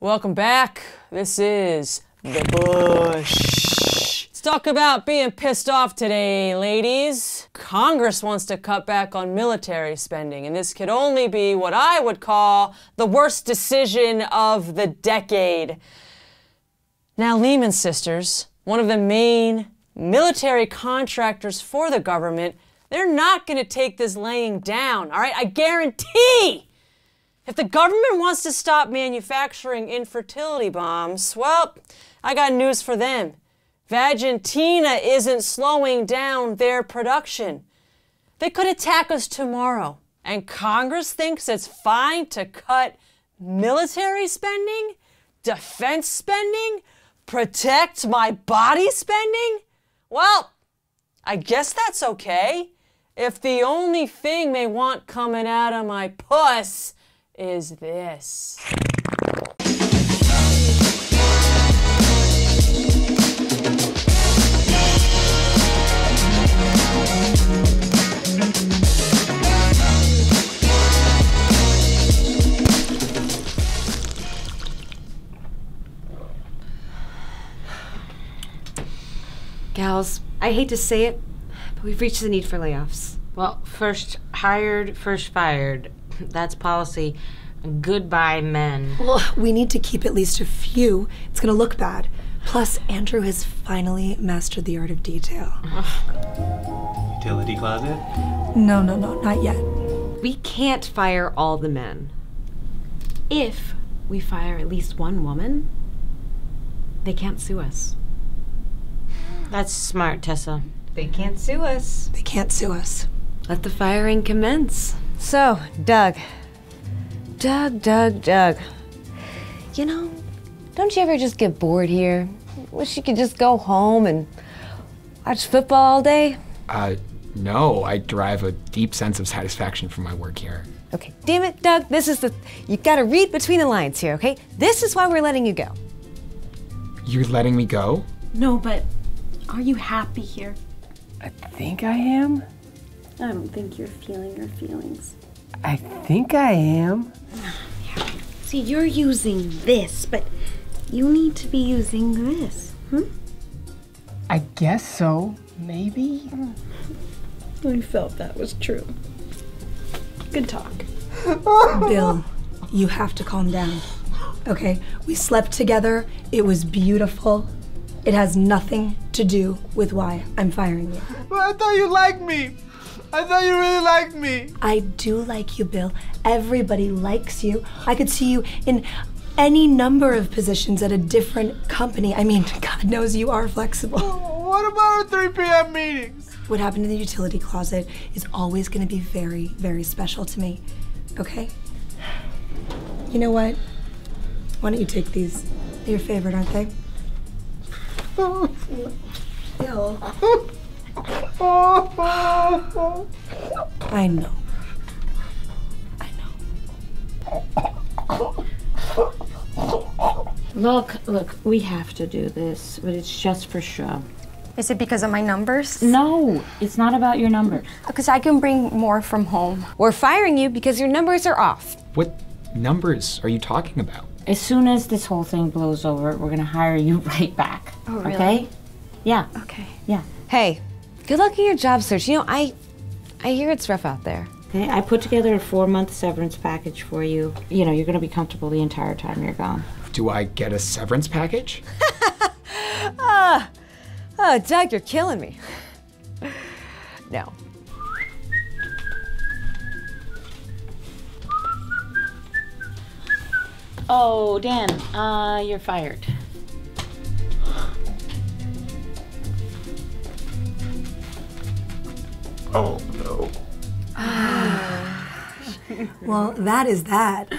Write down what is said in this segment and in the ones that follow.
Welcome back. This is The Bush. Let's talk about being pissed off today, ladies. Congress wants to cut back on military spending, and this could only be what I would call the worst decision of the decade. Now, Lehman Sisters, one of the main military contractors for the government, they're not going to take this laying down, all right? I guarantee. If the government wants to stop manufacturing infertility bombs, well, I got news for them. Vagintina isn't slowing down their production. They could attack us tomorrow, and Congress thinks it's fine to cut military spending, defense spending, protect my body spending? Well, I guess that's okay. If the only thing they want coming out of my puss is this. Gals, I hate to say it, but we've reached the need for layoffs. Well, first hired, first fired. That's policy. Goodbye, men. Well, we need to keep at least a few. It's gonna look bad. Plus, Andrew has finally mastered the art of detail. Utility closet? No, no, no, not yet. We can't fire all the men. If we fire at least one woman, they can't sue us. That's smart, Tessa. They can't sue us. They can't sue us. Let the firing commence. So, Doug. Doug, Doug, Doug. You know, don't you ever just get bored here? Wish you could just go home and watch football all day? Uh, no, I derive a deep sense of satisfaction from my work here. Okay, damn it, Doug. This is the. You gotta read between the lines here, okay? This is why we're letting you go. You're letting me go? No, but are you happy here? I think I am. I don't think you're feeling your feelings. I think I am. See, you're using this, but you need to be using this. Hmm? I guess so. Maybe. I felt that was true. Good talk. Bill, you have to calm down. Okay? We slept together. It was beautiful. It has nothing to do with why I'm firing you. But I thought you liked me. I thought you really liked me. I do like you, Bill. Everybody likes you. I could see you in any number of positions at a different company. I mean, God knows you are flexible. Oh, what about our 3 p.m. meetings? What happened in the utility closet is always going to be very, very special to me. Okay? You know what? Why don't you take these? They're your favorite, aren't they? Bill. I know. I know. Look, look, we have to do this, but it's just for show. Is it because of my numbers? No, it's not about your numbers. Because I can bring more from home. We're firing you because your numbers are off. What numbers are you talking about? As soon as this whole thing blows over, we're gonna hire you right back. Oh, really? Okay? Yeah. Okay. Yeah. Hey, good luck in your job search. You know, I I hear it's rough out there. Okay, I put together a four month severance package for you. You know, you're gonna be comfortable the entire time you're gone. Do I get a severance package? Ah, oh, Doug, you're killing me. No. Oh, Dan, uh, you're fired. Oh no. Well, that is that.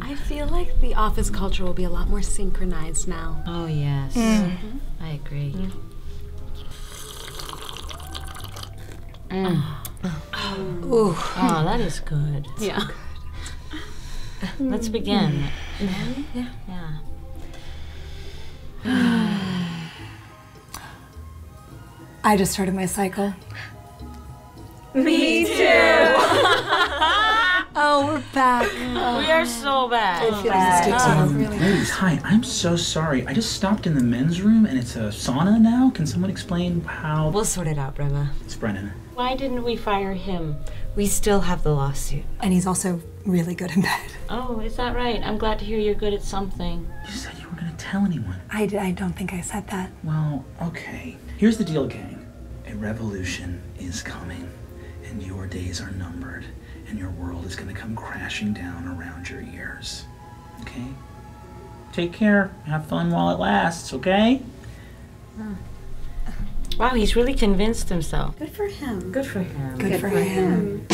I feel like the office culture will be a lot more synchronized now. Oh, yes. Mm. I agree. Mm. mm. Ooh. Oh, that is good. Yeah. Let's begin. Mm. Yeah. Yeah. I just started my cycle. Me too. Oh, we're back. We are so bad. Ladies, hi. I'm so sorry. I just stopped in the men's room and it's a sauna now. Can someone explain how? We'll sort it out, Brema. It's Brennan. Why didn't we fire him? We still have the lawsuit. And he's also really good in bed. Oh, is that right? I'm glad to hear you're good at something. You said you were gonna tell anyone. I, I don't think I said that. Well, okay. Here's the deal, gang. A revolution is coming, and your days are numbered, and your world is gonna come crashing down around your ears. Okay? Take care. Have fun while it lasts, okay? Wow, he's really convinced himself. Good for him. Good for him. Good, for him.